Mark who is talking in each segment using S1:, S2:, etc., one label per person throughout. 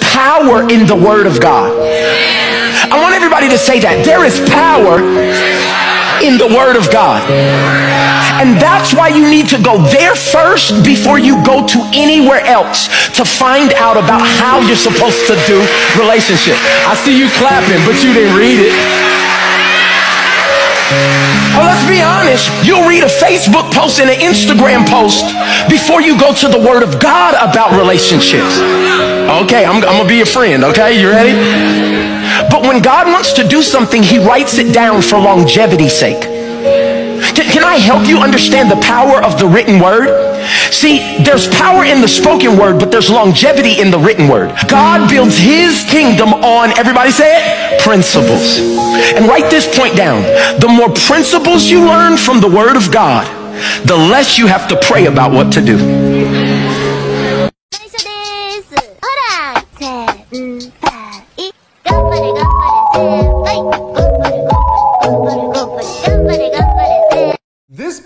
S1: power in the Word of God. I want everybody to say that. There is power in the Word of God. And that's why you need to go there first before you go to anywhere else to find out about how you're supposed to do relationship. I see you clapping, but you didn't read it. Let's be honest. You'll read a Facebook post and an Instagram post before you go to the Word of God about relationships. Okay, I'm, I'm gonna be your friend, okay? You ready? But when God wants to do something, He writes it down for longevity's sake. Can, can I help you understand the power of the written word? See, there's power in the spoken word, but there's longevity in the written word. God builds his kingdom on, everybody say it, principles. And write this point down. The more principles you learn from the word of God, the less you have to pray about what to do.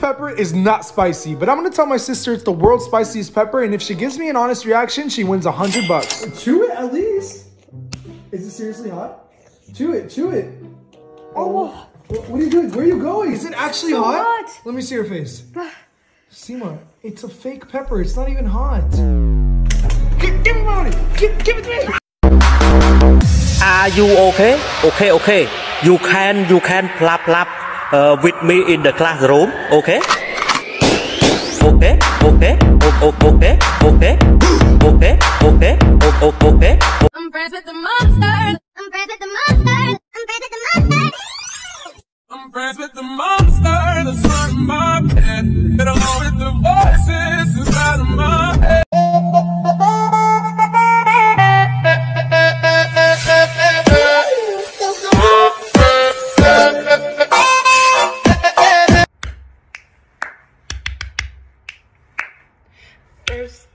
S2: Pepper is not spicy, but I'm gonna tell my sister it's the world's spiciest pepper, and if she gives me an honest reaction, she wins a hundred bucks. Chew it at least. Is it seriously hot? Chew it, chew it. Oh, what what are you doing? Where are you going? Is it actually hot?
S3: hot.
S2: Let me see your face. Ah. Seema, it's a fake pepper. It's not even hot. Give, give me money. Give, give it to me.
S4: Are you okay? Okay, okay. You can, you can plap plap uh, with me in the classroom. Okay? Okay, okay, o- o- okay, okay, okay, okay, o- o- okay.
S5: I'm friends with the monster I'm friends with the monster I'm friends with the monster
S6: I'm friends with the monster that's in my head. Get along with the voices inside of my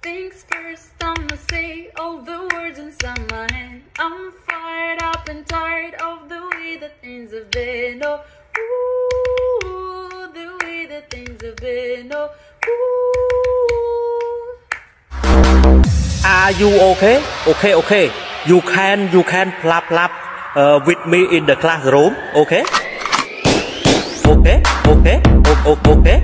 S3: things first, I'ma say all the words inside my head. I'm fired up and tired of the way that things have been. Oh, ooh, the way that things have been. Oh, ooh.
S4: Are you okay? Okay, okay. You can, you can plap plap uh, with me in the classroom. Okay? Okay, okay, okay, okay.